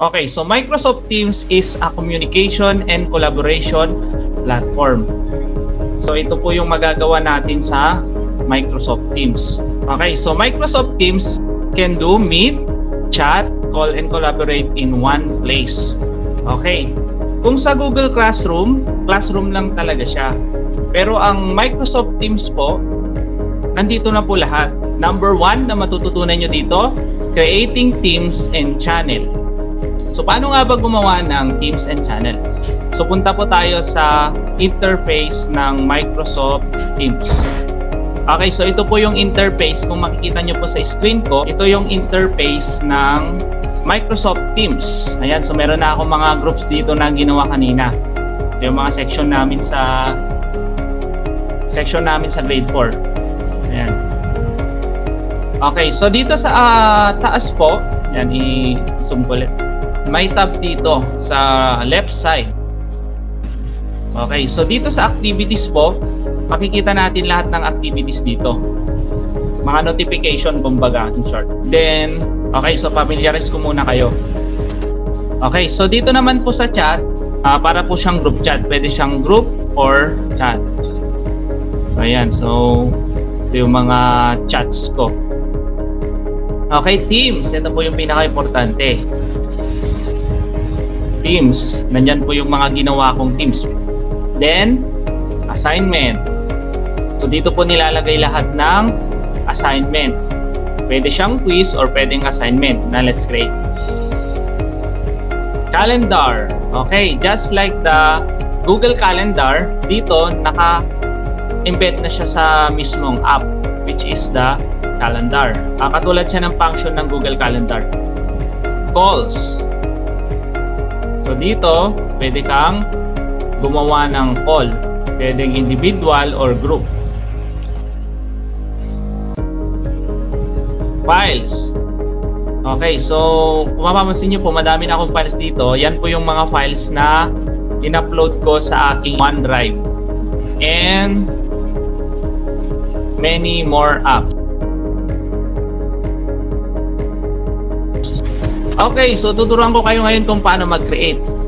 Okay, so Microsoft Teams is a communication and collaboration platform. So ito po yung magagawa natin sa Microsoft Teams. Okay, so Microsoft Teams can do meet, chat, call, and collaborate in one place. Okay, kung sa Google Classroom, classroom lang talaga siya. Pero ang Microsoft Teams po, nandito na po lahat. Number one na matututunan nyo dito, creating teams and channel. So, paano nga ba gumawa ng teams and channel? So, punta po tayo sa interface ng Microsoft Teams. Okay, so ito po yung interface. Kung makikita nyo po sa screen ko, ito yung interface ng Microsoft Teams. Ayan, so meron na ako mga groups dito na ginawa kanina. Ito yung mga section namin sa section namin sa grade 4. Ayan. Okay, so dito sa uh, taas po, yan i-zoom ulit. May tab dito sa left side. Okay, so dito sa activities po, makikita natin lahat ng activities dito. Mga notification kumbaga in short. Then, okay, so familiarize ko muna kayo. Okay, so dito naman po sa chat, uh, para po siyang group chat. Pwede siyang group or chat. So, ayan. So, ito yung mga chats ko. Okay, Teams. Ito po yung pinaka-importante. Teams. Nandyan po yung mga ginawa kong Teams. Then, assignment. So, dito po nilalagay lahat ng assignment. Pwede siyang quiz or pwedeng assignment na let's create. Calendar. Okay, just like the Google Calendar, dito naka embed na siya sa mismong app which is the calendar. Uh, katulad siya ng function ng Google Calendar. Calls. So dito, pwede kang gumawa ng call. Pwedeng individual or group. Files. Okay, so kung mapapansin nyo po, madami na akong files dito. Yan po yung mga files na in-upload ko sa aking OneDrive. And many more apps. Okay, so tuturuan ko kayo ngayon kung paano mag-create